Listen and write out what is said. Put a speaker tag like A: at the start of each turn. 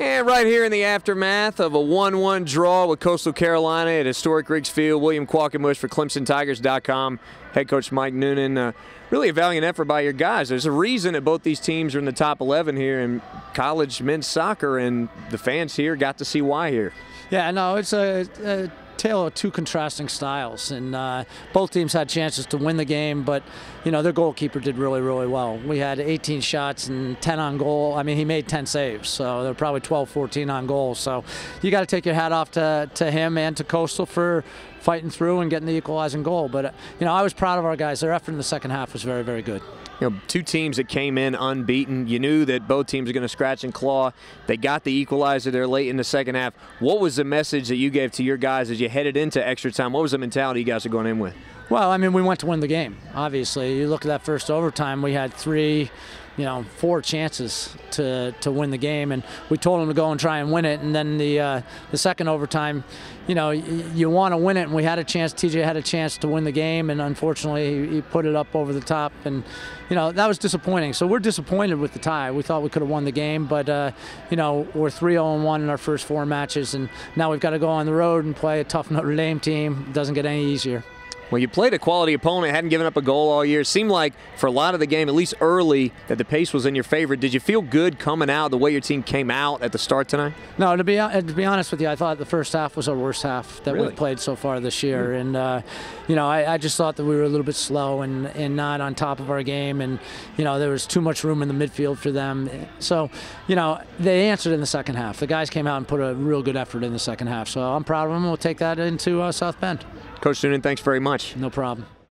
A: And right here in the aftermath of a 1 1 draw with Coastal Carolina at historic Riggs Field, William Qualkinbush for ClemsonTigers.com. Head coach Mike Noonan. Uh, really a valiant effort by your guys. There's a reason that both these teams are in the top 11 here in college men's soccer, and the fans here got to see why here.
B: Yeah, no, it's a, a tale of two contrasting styles, and uh, both teams had chances to win the game, but you know their goalkeeper did really, really well. We had 18 shots and 10 on goal. I mean, he made 10 saves, so they're probably 12, 14 on goal. So you got to take your hat off to, to him and to Coastal for fighting through and getting the equalizing goal. But uh, you know, I was proud of our guys. Their effort in the second half was very, very good
A: you know, two teams that came in unbeaten. You knew that both teams are going to scratch and claw. They got the equalizer there late in the second half. What was the message that you gave to your guys as you headed into extra time? What was the mentality you guys are going in with?
B: Well, I mean, we went to win the game. Obviously, you look at that first overtime. We had three you know, four chances to, to win the game, and we told them to go and try and win it. And then the uh, the second overtime, you know, you, want to win it, and we had a chance. TJ had a chance to win the game, and unfortunately, he, he put it up over the top, and you know that was disappointing. So we're disappointed with the tie. We thought we could have won the game, but uh, you know we're 3-0-1 in our first four matches, and now we've got to go on the road and play a tough Notre Dame team. It doesn't get any easier.
A: Well, you played a quality opponent, hadn't given up a goal all year. It seemed like for a lot of the game, at least early, that the pace was in your favor. Did you feel good coming out the way your team came out at the start tonight?
B: No, to be to be honest with you, I thought the first half was our worst half that
A: really?
B: we've played so far this year, mm. and uh, you know, I, I, just thought that we were a little bit slow and, and not on top of our game, and you know, there was too much room in the midfield for them. So, you know, they answered in the second half. The guys came out and put a real good effort in the second half. So I'm proud of them. We'll take that into uh, South Bend.
A: Coach Noonan, thanks very much.
B: No problem.